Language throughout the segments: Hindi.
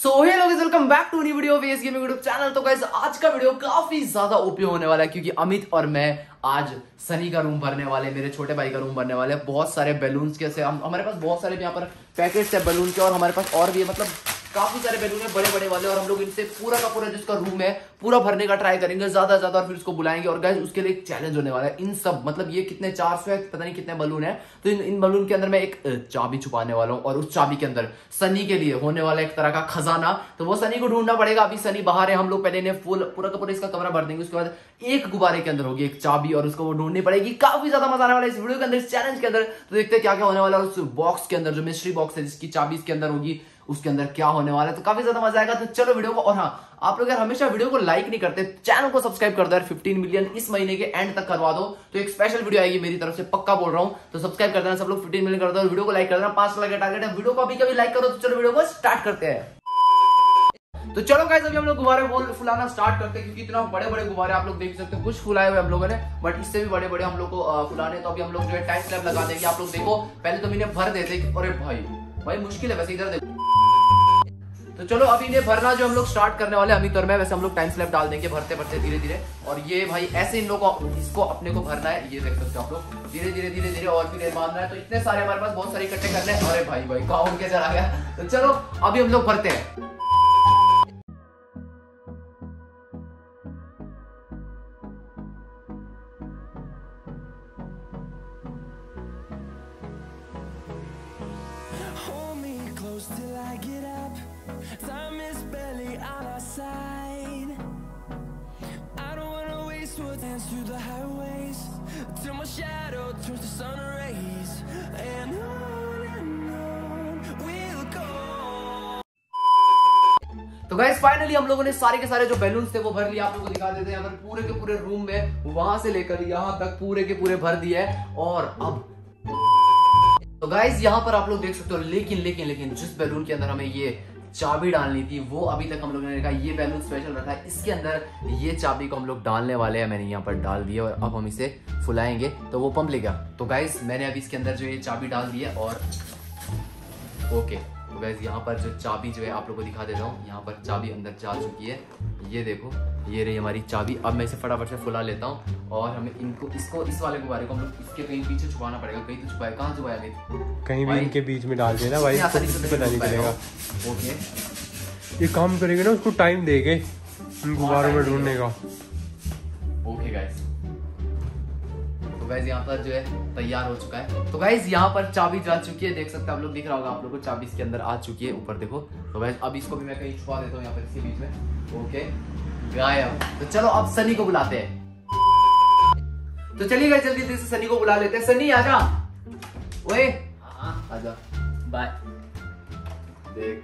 सो हे लोग welcome back to new video वेस गेमिंग यूट्यूब चैनल तो गाइस आज का वीडियो काफ़ी ज़्यादा ओपी होने वाला है क्योंकि अमित और मैं आज सनी का रूम भरने वाले मेरे छोटे भाई का रूम भरने वाले बहुत सारे बैलून्स के से हम, हमारे पास बहुत सारे यहाँ पर पैकेट्स है बैलून के और हमारे पास और भी है मतलब काफ़ी सारे बैलून है बड़े बड़े वाले, और हम लोग इनसे पूरा का पूरा जिसका रूम है, पूरा भरने का ट्राई करेंगे, ज़्यादा ज़्यादा और फिर उसको बुलाएँगे। और गैस उसके लिए एक चैलेंज होने वाला है। इन सब मतलब ये कितने चार सौ है, पता नहीं कितने बलून है। तो इन इन बलून के अंदर मैं एक चाबी छुपाने वाला हूँ। और उस चाबी के अंदर सनी के लिए होने वाला एक तरह का खजाना। तो वो सनी को ढूंढना पड़ेगा। अभी सनी बाहर है, हम लोग पहले इन्हें फुल पूरा का पूरा इसका कमरा भर देंगे। उसके बाद एक गुब्बारे के अंदर होगी एक चाबी, और उसको वो ढूंढनी पड़ेगी। काफ़ी ज़्यादा मज़ा आने वाला है इस वीडियो के अंदर, इस चैलेंज के अंदर। तो देखते हैं क्या क्या होने वाला है उस बॉक्स के अंदर, जो मिस्ट्री बॉक्स है, जिसकी चाबी इसके अंदर होगी। उसके अंदर क्या होने वाला है तो काफ़ी ज़्यादा मज़ा आएगा। तो चलो वीडियो को, और हाँ आप लोग यार हमेशा वीडियो को लाइक नहीं करते चैनल को सब्सक्राइब कर दो यार। 15 मिलियन इस महीने के एंड तक करवा दो तो एक स्पेशल वीडियो आएगी मेरी तरफ़ से, पक्का बोल रहा हूँ। तो सब्सक्राइब कर देना, सब लोग 15 मिलियन कर दो वीडियो को लाइक कर देना। पाँच लाख टारगेट है, वीडियो को अभी कभी लाइक करो तो चलो वीडियो को स्टार्ट करते हैं। तो चलो गाइस अभी हम लोग गुब्बारे फुलाना स्टार्ट करते हैं, क्योंकि इतना बड़े बड़े गुब्बारे आप लोग देख सकते हैं, कुछ फुलाए हुए हम लोगों ने बट इससे भी बड़े बड़े हम लोग को फुलाने तो अभी हम लोग जो है टाइम स्लैब लगा देंगे, आप लोग देखो, पहले तो मैंने भर देते अरे भाई भाई मुश्किल है वैसे इधर देखो। तो चलो, अब इन्हें भरना जो हम लोग स्टार्ट करने वाले अमित और मैं, वैसे हम लोग टाइम स्लैब डाल देंगे भरते भरते धीरे धीरे और ये भाई, ऐसे इन लोगों को, इसको अपने को भरना है, ये देख सकते हो आप लोग। धीरे धीरे धीरे धीरे और फिर बांधना है तो इतने सारे हमारे पास बहुत सारे इकट्ठे करने हैं। अरे भाई भाई, कहा उनके चला गया तो चलो, अभी हम लोग भरते हैं। Waste what dance through the highways Till my shadow turns to sun rays. And on and on we'll go. तो गाइस फाइनली हम लोगों ने सारे के सारे जो बैलून थे वो भर लिए। आप लोगों को दिखा देते हैं पूरे के पूरे रूम में वहाँ से लेकर यहाँ तक पूरे के पूरे भर दिए और अब। तो गाइज़ यहाँ पर आप लोग देख सकते हो, लेकिन लेकिन लेकिन जिस बैलून के अंदर हमें ये चाबी डालनी थी, वो अभी तक हम लोग ने देखा, ये बैलून स्पेशल रखा है। इसके अंदर ये चाबी को हम लोग डालने वाले हैं, मैंने यहाँ पर डाल दिया और अब हम इसे फुलाएँगे। तो वो पंप लेगा। तो गाइज़ मैंने अभी इसके अंदर जो ये चाबी डाल दी है और ओके तो गाइस यहाँ पर जो चाबी जो है, आप लोग को दिखा देता हूँ। यहाँ पर चाबी अंदर जा चुकी है। ये देखो। ये रही हमारी चाबी। अब मैं इसे फटाफट से फुला लेता हूँ और हमें इनको इसको इस वाले गुब्बारे को हम लोग इसके कहीं पीछे छुपाना पड़ेगा। कहीं तो छुपाए कहाँ छुपाया अमित कहीं भी इनके बीच में डाल देना भाई तो पता नहीं चलेगा। ओके। ये काम करेंगे ना उसको टाइम देंगे उन गुब्बारों में ढूँढने का। ओके गाइस तो गाइस यहाँ पर जो है तैयार हो चुका है। तो गाइस यहाँ पर चाबी जा चुकी है। देख सकते हैं आप लोग दिख रहा होगा आप लोग को चाबी इसके अंदर आ चुकी है ऊपर देखो। तो गाइस अब इसको भी मैं कहीं छुपा देता हूँ यहाँ पर इसके बीच में। ओके। गायब। तो चलो अब सनी को बुलाते हैं। तो चलिए गए जल्दी से सनी को बुला लेते हैं। सनी आजा। ओए। हाँ। आजा। बाय। देख।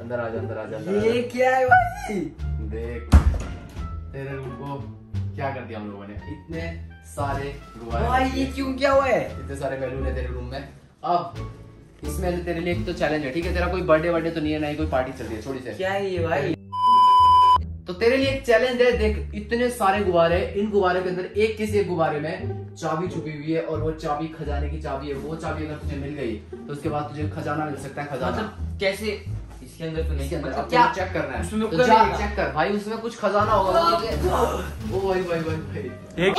अंदर आजा अंदर आजा अंदर ये क्या है भाई? देख। तेरे रूम को क्या कर दिया हम लोगों ने? इतने सारे भाई ये क्यों क्या हुआ है? इतने सारे बैलून है तेरे रूम में। अब इसमें तेरे लिए एक तो चैलेंज है ठीक है? तेरा कोई बर्थडे बर्थडे तो नहीं है ना ही कोई पार्टी चल रही है छोड़ी से। क्या है ये भाई? तो तेरे लिए एक चैलेंज है देख इतने सारे गुब्बारे इन गुब्बारे के अंदर एक किसी एक गुब्बारे में चाबी छुपी हुई है और वो चाबी खजाने की चाबी है वो चाबी अगर तुझे मिल गई तो उसके बाद तुझे खजाना मिल सकता है खजाना। मतलब कैसे इसके अंदर तो नहीं मतलब क्या चेक करना है। उसमें तो जा चेक कर। भाई उसमें कुछ खजाना होगा ओ भाई भाई भाई भाई। एक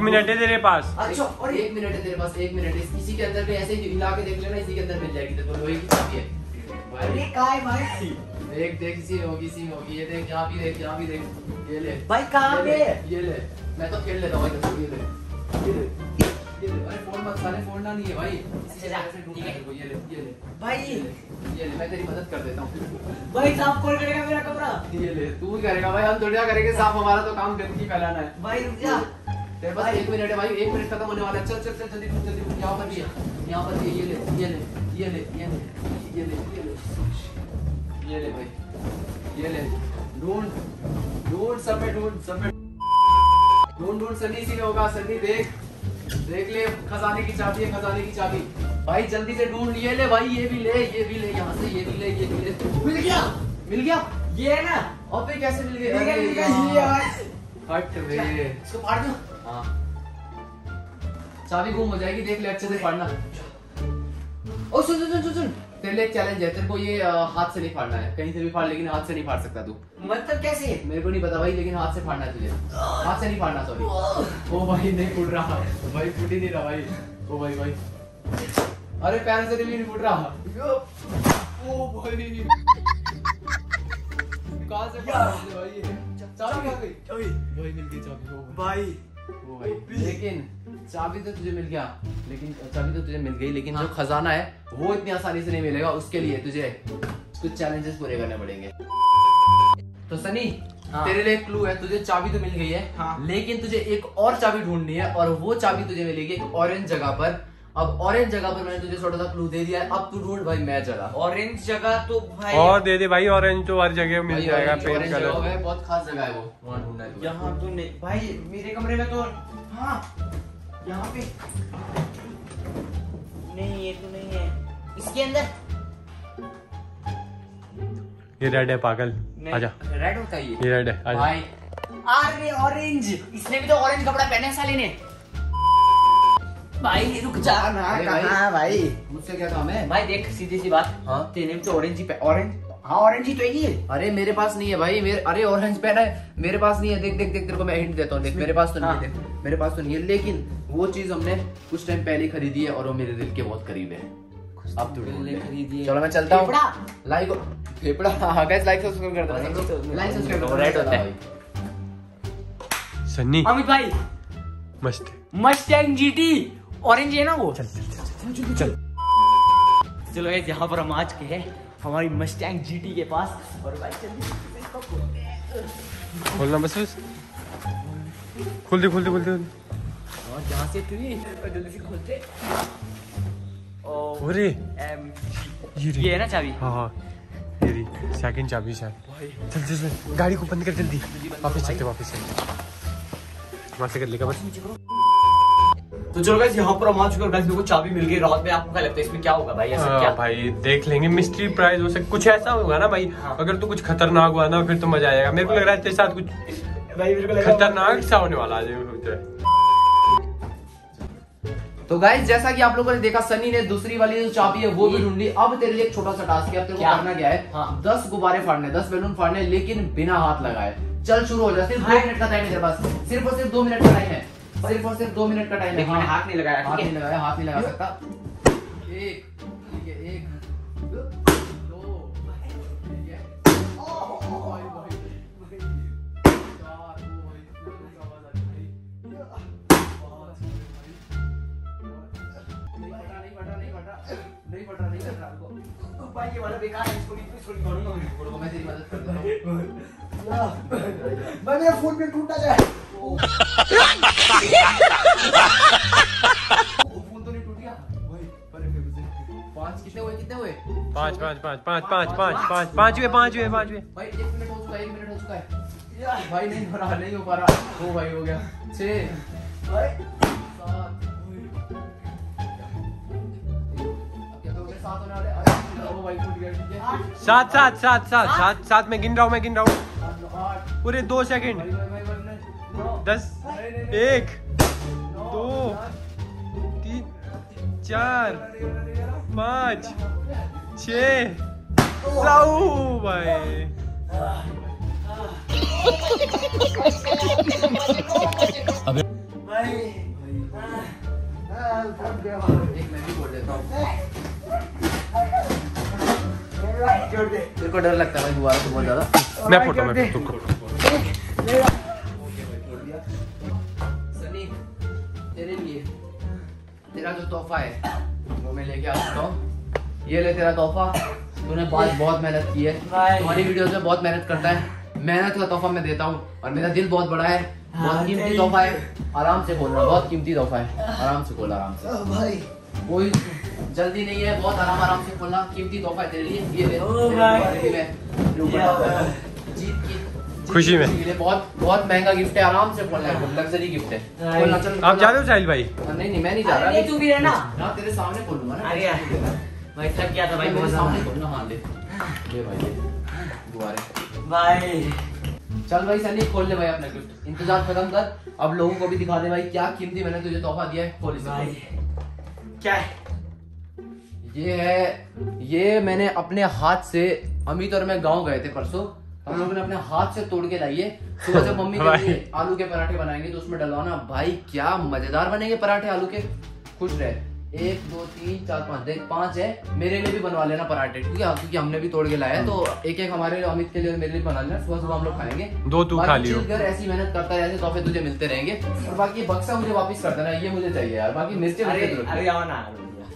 मिनट है तेरे पास। अच्छा और एक मिनट है तेरे पास एक मिनट है। इसी के अंदर भी ऐसे ही हिला के देख लेना इसी के अंदर मिल जाएगी तो लोहे की चाबी है। अरे काय भाई देख देख सी होगी सी होगी। ये देख यहाँ भी देख यहाँ भी देख। ये ले। भाई कहाँ पे? ये ले। मैं तो खेल लेता हूँ ये ले। ये ले। ये ले। अरे फ़ोन मत साले फोड़ना नहीं है भाई। ये ले ये ले। भाई। ये ले मैं तेरी मदद कर देता हूँ। भाई साफ़ कौन करेगा मेरा कमरा ये ले तू ही करेगा भाई। हम थोड़ी करेंगे साफ़ हमारा तो काम गंदगी फैलाना है। भाई रुक जा। तेरे पास एक मिनट है भाई एक मिनट खत्म होने वाला है। चल चल चल जल्दी जल्दी यहाँ पर भी यहाँ पर ये ले ये ले ये ले ये ले ये ले ये ले। ये ले भाई ये ले। ढूंढ ढूंढ सब में ढूंढ सब में ढूंढ ढूंढ सनी सी होगा सनी देख देख ले खजाने की चाबी है खजाने की चाबी। भाई जल्दी से ढूंढ ये ले भाई ये भी ले ये भी ले यहाँ से ये भी ले ये भी ले। मिल गया। मिल गया? ये है ना? और फिर कैसे मिल गया? मिल गया ये हट वे इसको फाड़ दो? हाँ। चाबी गुम हो जाएगी देख ले अच्छे से फाड़ना। ओ सुन सुन सुन सुन। तेरे लिए चैलेंज है तेरे को ये हाथ से नहीं फाड़ना है। कहीं से भी फाड़ लेकिन हाथ से नहीं फाड़ सकता तू। मतलब कैसे? मेरे को नहीं पता भाई लेकिन हाथ से फाड़ना है तुझे। हाथ से नहीं फाड़ना सॉरी ओ भाई नहीं फूट रहा। भाई फूट ही नहीं रहा भाई। ओ भाई भाई। अरे पैर से भी नहीं फूट रहा। ओ भाई। कहाँ से भाई चाबी भाई मिल गई चाबी भाई। ओ भाई। लेकिन चाबी तो तुझे मिल गया लेकिन चाबी तो तुझे मिल गई लेकिन हाँ। जो खजाना है वो इतनी आसानी से नहीं मिलेगा उसके लिए तुझे कुछ चैलेंजेस पूरे करने पड़ेंगे तो सनी हाँ। तेरे लिए क्लू है तुझे चाबी तो मिल गई है हाँ। लेकिन तुझे एक और चाबी ढूंढनी है और वो चाबी तुझे मिलेगी एक ऑरेंज जगह पर अब ऑरेंज जगह पर मैंने तुझे छोटा सा क्लू दे दिया है अब तू ढूंढ भाई मैं जगह ऑरेंज जगह तो भाई और दे दे भाई ऑरेंज तो हर जगह मिल जाएगा पेन कलर बहुत खास जगह है वो वहाँ ढूंढना है। यहाँ तो नहीं भाई मेरे कमरे में तो हाँ यहाँ पे। नहीं ये तो नहीं है। इसके अंदर? ये रेड है पागल। आजा। रेड होता है ये। ये रेड है आजा। भाई। अरे ऑरेंज इसने भी तो ऑरेंज कपड़ा पहने है साले ने। भाई रुक जा। ना अरे भाई। भाई मुझसे क्या काम है? भाई देख सीधी सी बात। हाँ। तेने भी तो ऑरेंज ही ऑरेंज हाँ ऑरेंज ही तो है अरे मेरे पास नहीं है भाई मेरे अरे ऑरेंज पेन है। मेरे पास नहीं है। देख देख देख तेरे को मैं हिंट देता हूँ। देख मेरे पास तो नहीं है हाँ। देख मेरे पास तो नहीं है। लेकिन वो चीज़ हमने कुछ टाइम पहले खरीदी है और वो मेरे दिल के बहुत करीब है। अब तू। खरीदी चलो मैं चलता हूँ? लाइक फेफड़ा। हाँ गाइस लाइक सब्सक्राइब कर लाइक सब्सक्राइब कर होता है। सन्नी। अमित भाई। मस्त। है मस्टैंग जीटी ऑरेंज है ना वो? चल चल चल चल चल। चलो यहाँ पर हम आ चुके हैं। हमारी मस्टैंग जीटी के पास। और भाई जल्दी। खोलना बस बस खोल दे खोल दे खोल दे। और जहाँ से तू ही जल्दी से खोलते और एम ये रे ये है ना चाबी? हाँ हाँ। ये रही। सेकंड चाबी शायद। चल चल गाड़ी को बंद कर जल्दी। वापस चलते वापस चलते। वहाँ से कर लेगा बस। तो चलो गाइस यहाँ पर हम आ चुके हैं को चाबी मिल गई रात में। आपको क्या लगता है इसमें क्या होगा भाई? ऐसा हाँ, क्या? भाई देख लेंगे। मिस्ट्री प्राइज हो सकता कुछ ऐसा होगा ना भाई? हाँ। अगर तो कुछ खतरनाक हुआ ना फिर तो मज़ा आएगा। मेरे को लग रहा है तेरे साथ कुछ भाई मेरे को खतरनाक सा होने वाला है। तो गाइस जैसा कि आप लोगों ने देखा सनी ने दूसरी वाली जो चाबी है वो भी ढूंढ। ली अब तेरे लिए एक छोटा सा टास्क है। अब तेरे को क्या? करना क्या है? हाँ। दस गुब्बारे फाड़ने दस बैलून फाड़ने लेकिन बिना हाथ लगाए। चल शुरू हो जा। सिर्फ़ दो हाँ। मिनट का टाइम है तेरे पास। सिर्फ़ और सिर्फ़ दो मिनट का टाइम है। सिर्फ़ और सिर्फ़ दो मिनट का टाइम है। लेकिन हाथ नहीं लगाया, हाथ नहीं लगाया हाथ नहीं लगा सकता। एक ठीक है एक भाई ये वाला बेकार है इसको करूँगा मैं मैं तेरी मदद कर देता हूँ। भाई मेरा फ़ोन पे टूटा जाए। फ़ोन तो नहीं टूट गया। भाई अरे मेरे पाँच कितने हुए कितने हुए? पाँच पाँच पाँच पाँच पाँच पाँच पाँच पाँचवे पाँचवे पाँचवे भाई एक मिनट हो चुका है एक मिनट हो चुका है। भाई नहीं हो रहा नहीं हो पा रहा। ओ भाई हो गया। छः सात अब क्या करोगे सात होने वाले सात सात सात सात सात सात में गिन रहा हूँ मैं गिन रहा हूँ। पूरे दो सेकंड भाई भाई भाई बनने नौ। दस एक दो, चार, तीन चार पाँच छ। भाई। भाई एक मैं भी बोल देता हूँ तेरे को डर लगता है दोबारा से बहुत ज़्यादा। मैं फ़ोटो मैं फ़ोटो सनी तेरे लिए तेरा जो तोहफा है वो मैं लेके आ चुका हूँ। ये ले तेरा तोहफा। तूने बहुत बहुत मेहनत की है। तुम्हारी वीडियोस में बहुत मेहनत करता है। मेहनत का तोहफा मैं देता हूँ और मेरा दिल बहुत बड़ा है। बहुत हाँ, कीमती तोहफा है। आराम से बोल खोलना बहुत कीमती तोहफा है। आराम से खोल आराम से। भाई कोई जल्दी नहीं है बहुत आराम आराम से खोलना कीमती तोहफा है तेरे लिए ये। गुब्बारे हूँ। जीत की खुशी में। बहुत बहुत महँगा गिफ्ट है आराम से खोलना है लग्जरी गिफ्ट है। खोलना चल आप जा रहे हो साहिल भाई? नहीं नहीं मैं नहीं जा रहा। तू भी रहना। हाँ तेरे सामने खोलूँगा ना। अरे भाई थक गया था भाई मेरे बहुत सामने खोलना हाँ ले। ले भाई ले। दोबारे। भाई। चल भाई सनी खोल ले भाई अपना गिफ्ट इंतज़ार खत्म कर। अब लोगों को भी दिखा दे भाई क्या कीमती मैंने तुझे तोहफा दिया है खोल इसे। क्या है? ये है ये मैंने अपने हाथ से अमित और मैं गाँव गए थे परसों। हम लोगों ने अपने हाथ से तोड़ के लाइए। सुबह जब मम्मी के लिए आलू के पराठे बनाएँगे तो उसमें डलवाना। भाई क्या मज़ेदार बनेंगे पराठे आलू के। खुश रहे। एक दो तीन चार पाँच। देख पाँच है। मेरे लिए भी बनवा लेना पराठे ठीक है? क्योंकि हमने भी तोड़ के लाया है तो एक एक हमारे लिए अमित के लिए मेरे लिए बना लेना। सुबह सुबह हम लोग खाएँगे। दो तू खा लियो। कर ऐसी मेहनत करता रहे ऐसे तोहफे तुझे मिलते रहेंगे। और बाकी बक्सा मुझे वापस कर देना ये मुझे चाहिए यार। बाकी मिर्ची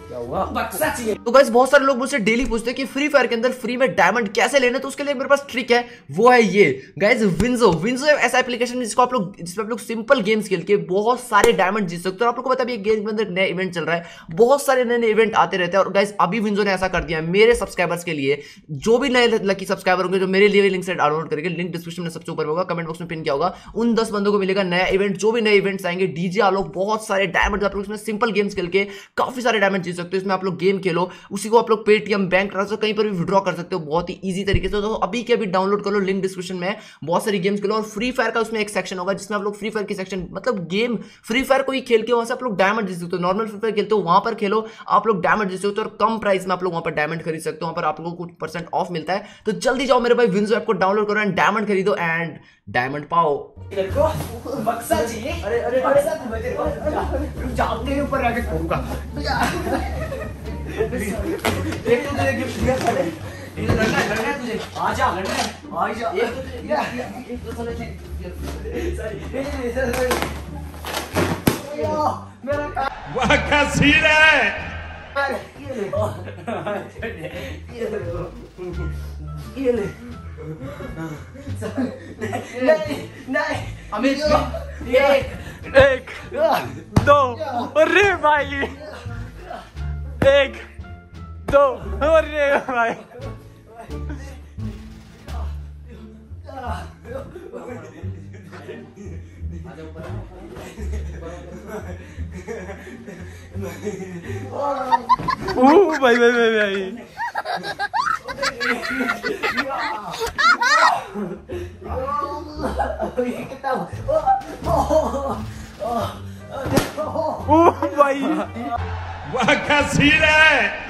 क्या हुआ? बक्सा चाहिए तो गाइस बहुत सारे लोग मुझसे डेली पूछते हैं कि फ्री फायर के अंदर फ्री में डायमंड कैसे लेने तो उसके लिए मेरे पास ट्रिक है वो है ये। गाइस विंजो विंजो ऐसा एप्लीकेशन जिसको आप लोग जिसमें आप लोग सिंपल गेम्स खेल के बहुत सारे डायमंड जीत सकते हो। आप लोग को पता है गेम के अंदर नया इवेंट चल रहा है बहुत सारे नए नए इवेंट आते रहते हैं। और गाइस अभी विंजो ने ऐसा कर दिया है मेरे सब्सक्राइबर्स के लिए। जो भी नए लकी सब्सक्राइबर होंगे जो मेरे लिए लिंक से डाउनलोड करेंगे लिंक डिस्क्रिप्शन में सबसे ऊपर होगा कमेंट बॉक्स में पिन किया होगा उन दस बंदों को मिलेगा नया इवेंट जो भी नए इवेंट्स आएँगे डीजे आप लोग बहुत सारे डायमंड आप लोग सिंपल गेम्स खेल के काफ़ी सारे डायमंड जीत सकते हो इसमें आप लोग गेम खेलो उसी को आप लोग पेटीएम बैंक ट्रांसफ़र कहीं पर भी विड्रॉ कर सकते हो बहुत ही ईजी तरीके से। तो अभी के अभी डाउनलोड कर लो लिंक डिस्क्रिप्शन में बहुत सारी गेम्स खेलो और फ्री फायर का उसमें एक सेक्शन होगा जिसमें आप लोग फ्री फायर की सेक्शन मतलब गेम फ्री फायर को ही खेल के वहाँ से आप लोग डायमंड जीत सकते हो नॉर्मल फ्री फायर खेलते हो वहाँ पर खेलो आप लोग डायमंड जीत सकते हो और कम प्राइस में आप लोग वहाँ पर डायमंड खरीद सकते हो वहाँ पर आप लोगों को कुछ परसेंट ऑफ़ मिलता है। तो जल्दी जाओ मेरे भाई विंजो ऐप को डाउनलोड करो एंड डायमंड खरीदो एंड डायमंड पाओ। बक्सा चाहिए अरे अरे बक्सा तू तेरे रुक जा तेरे ऊपर एक तो तुझे गिफ्ट दिया था ये लड़ना है लड़ना है तुझे आ जा लड़ना है आ जा एक तो तुझे एक तो साले मेरा वाह क्या सीन है ये ले ये ले नहीं नहीं अमित एक एक, दो, अरे भाई। एक दो अरे भाई ओ भाई भाई भाई भाई ये कितना ओ भाई वाह क्या सीन है।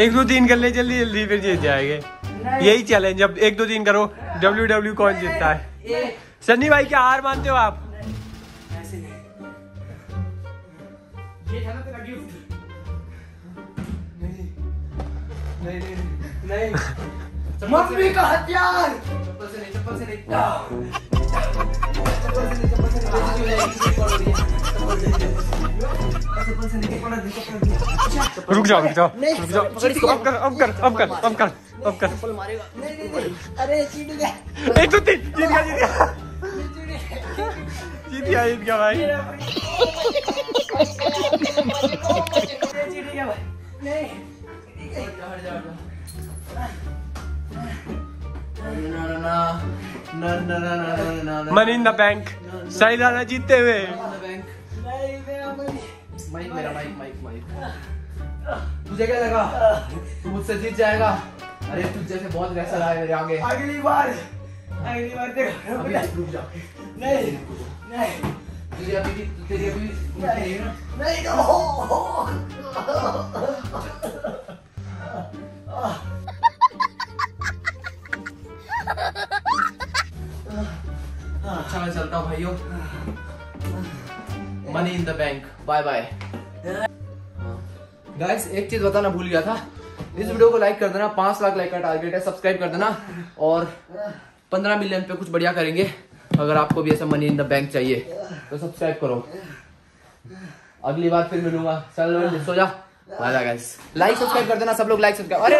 एक दो तीन कर ले जल्दी जल्दी फिर जीत जाएँगे। यही चैलेंज अब एक दो तीन करो डब्ल्यू डब्ल्यू कौन जीतता है? सन्नी भाई क्या हार मानते हो आप? नहीं नहीं नहीं मम्मी का हथियार चप्पल से नहीं चप्पल से नहीं चप्पल से नहीं चप्पल से रुक जाओ। रुक जाओ रुक जाओ। अब कर अब कर अब कर अब कर। अब कर अरे जीत गया जीत गया। जीत गया जीत गया भाई। मनी इन द बैंक सही दादा जीतते हुए बैंक नहीं मेरा मनी माइक मेरा माइक माइक माइक तुझे क्या लगा? तू मुझसे जीत जाएगा। अरे तुझ जैसे बहुत रैसर आए मेरे आगे। अगली बार। अगली बार देखो अभी रुक जा। नहीं नहीं। तुझे अभी भी तेरी अभी नहीं नहीं। अच्छा मैं चलता भाइयों। Money in the bank bye bye guys एक चीज़ बताना भूल गया था। इस वीडियो को लाइक कर देना। पाँच लाख लाइक का टारगेट है। सब्सक्राइब कर देना। और पंद्रह मिलियन पे कुछ बढ़िया करेंगे। अगर आपको भी ऐसा मनी इन द बैंक चाहिए तो सब्सक्राइब करो। अगली बार फिर मिलूँगा। चल सो जा। बाय गाइस लाइक सब्सक्राइब कर देना सब लोग लाइक सब्सक्राइब अरे